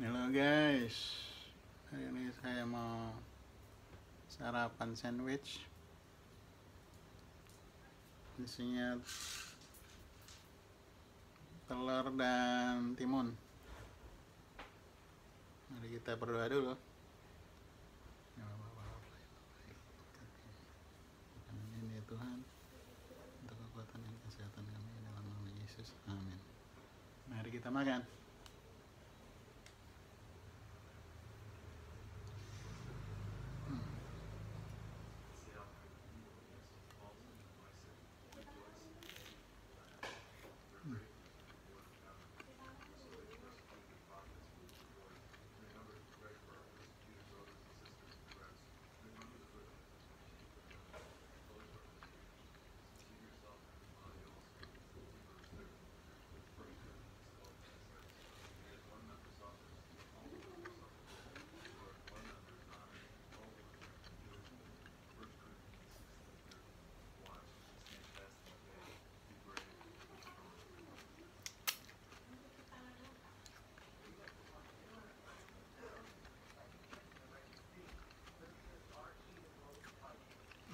Halo guys, hari ini saya mau sarapan sandwich. Isinya telur dan timun. Mari kita berdoa dulu. Ya Tuhan, untuk kekuatan dan kesehatan kami dalam nama Yesus. Amin. Mari kita makan.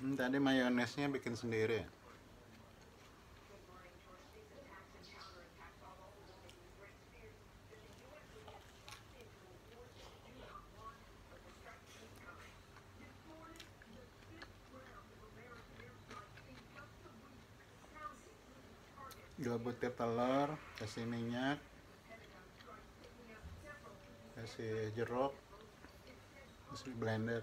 Hmm, tadi mayonesnya bikin sendiri ya? dua butir telur kasih minyak kasih jeruk kasih blender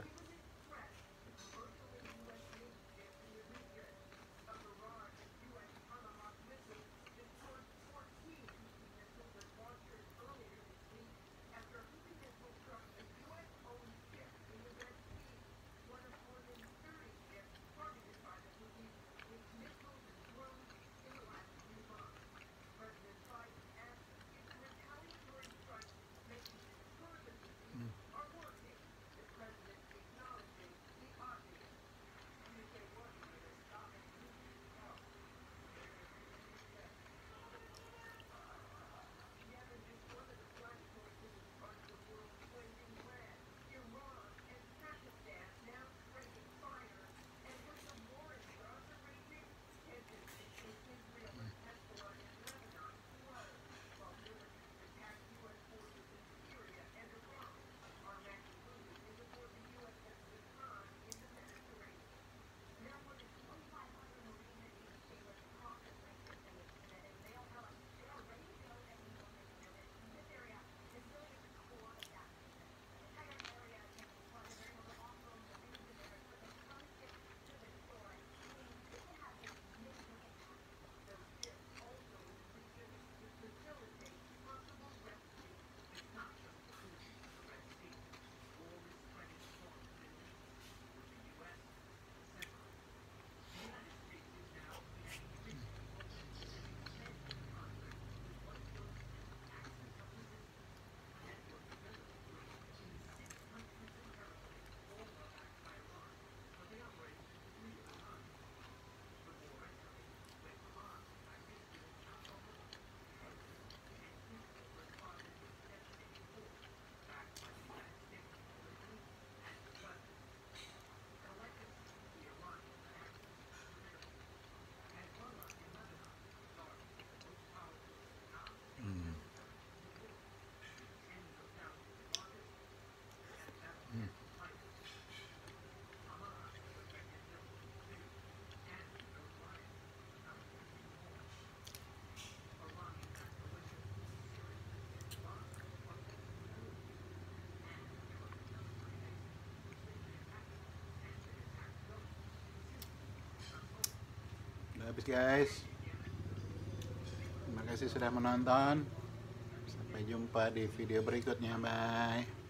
habis guys. Terima kasih sudah menonton. Sampai jumpa di video berikutnya. Bye